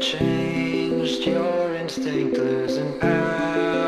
changed, your instinct losing power.